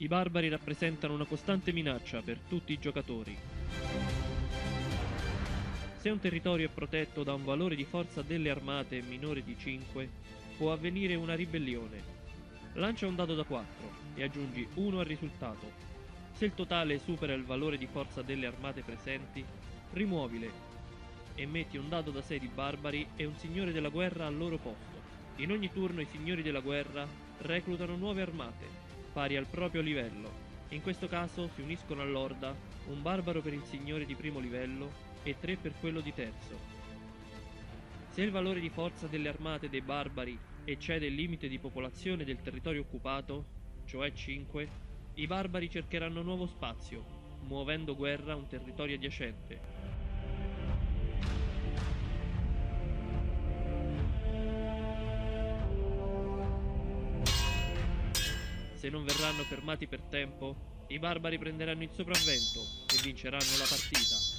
I barbari rappresentano una costante minaccia per tutti i giocatori. Se un territorio è protetto da un valore di forza delle armate minore di 5, può avvenire una ribellione. Lancia un dado da 4 e aggiungi 1 al risultato. Se il totale supera il valore di forza delle armate presenti, rimuovile e metti un dado da 6 di barbari e un signore della guerra al loro posto. In ogni turno i signori della guerra reclutano nuove armate, pari al proprio livello. In questo caso si uniscono all'orda un barbaro per il signore di primo livello e tre per quello di terzo. Se il valore di forza delle armate dei barbari eccede il limite di popolazione del territorio occupato, cioè 5, i barbari cercheranno nuovo spazio, muovendo guerra a un territorio adiacente. Se non verranno fermati per tempo, i barbari prenderanno il sopravvento e vinceranno la partita.